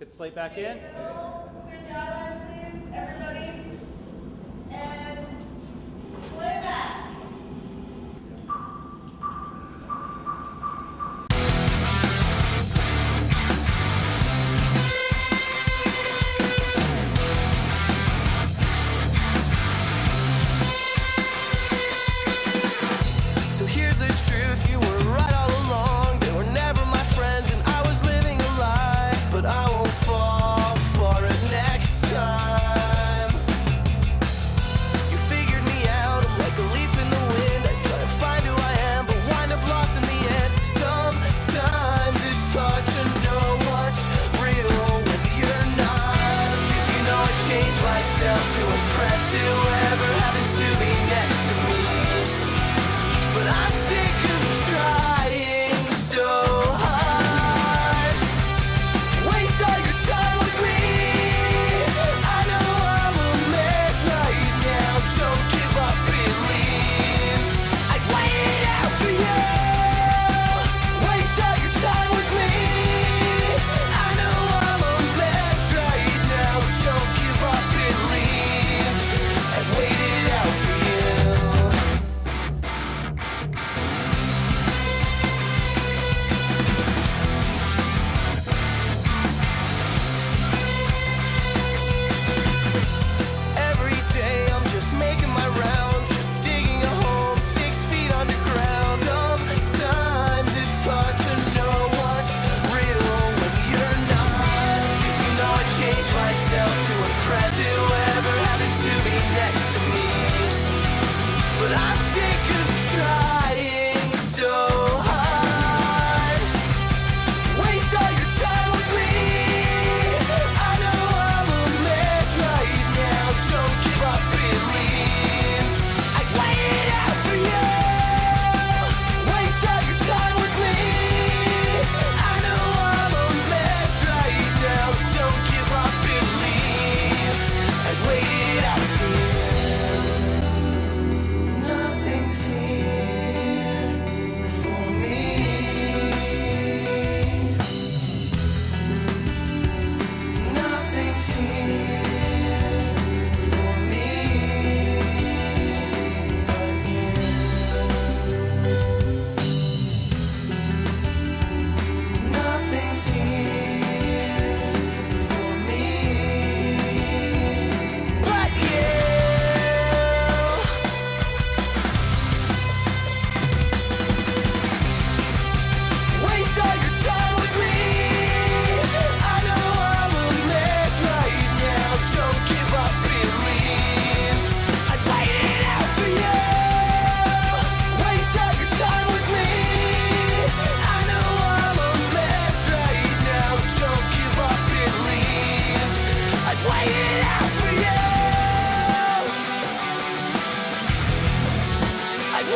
Get Slate back in. Impress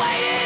waiting.